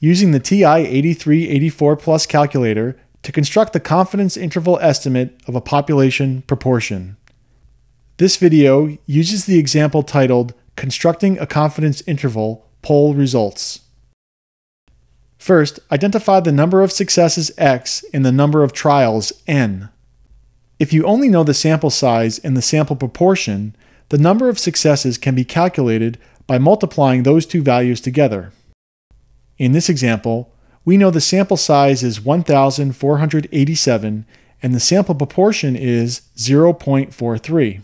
using the TI-83/84 Plus calculator to construct the confidence interval estimate of a population proportion. This video uses the example titled Constructing a Confidence Interval Poll Results. First, identify the number of successes x and the number of trials n. If you only know the sample size and the sample proportion, the number of successes can be calculated by multiplying those two values together. In this example, we know the sample size is 1,487 and the sample proportion is 0.43.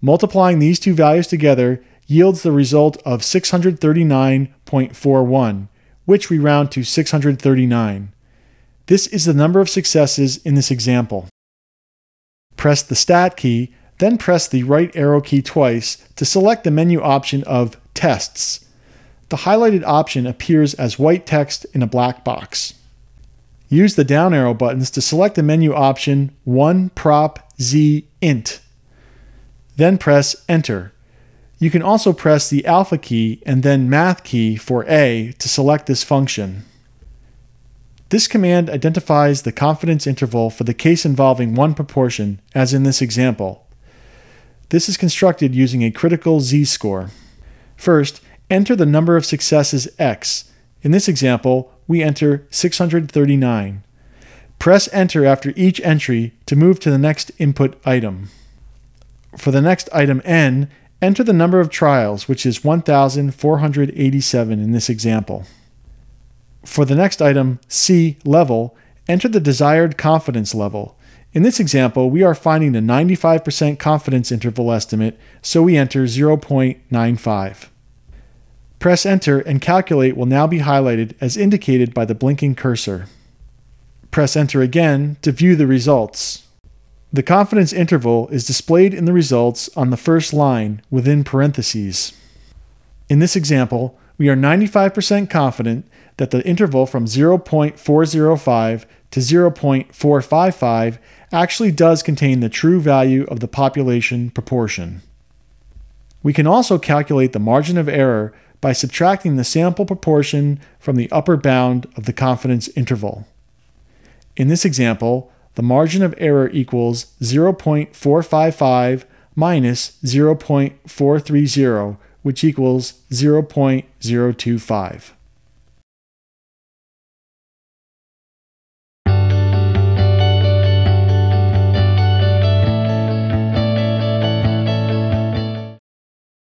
Multiplying these two values together yields the result of 639.41, which we round to 639. This is the number of successes in this example. Press the Stat key, then press the right arrow key twice to select the menu option of Tests the highlighted option appears as white text in a black box. Use the down arrow buttons to select the menu option 1 prop z int. Then press enter. You can also press the alpha key and then math key for A to select this function. This command identifies the confidence interval for the case involving one proportion, as in this example. This is constructed using a critical z-score. First, enter the number of successes x. In this example, we enter 639. Press enter after each entry to move to the next input item. For the next item n, enter the number of trials, which is 1,487 in this example. For the next item, C level, enter the desired confidence level. In this example, we are finding a 95% confidence interval estimate, so we enter 0.95. Press enter and calculate will now be highlighted as indicated by the blinking cursor. Press enter again to view the results. The confidence interval is displayed in the results on the first line within parentheses. In this example, we are 95% confident that the interval from 0.405 to 0.455 actually does contain the true value of the population proportion. We can also calculate the margin of error by subtracting the sample proportion from the upper bound of the confidence interval. In this example, the margin of error equals 0.455 minus 0.430, which equals 0.025.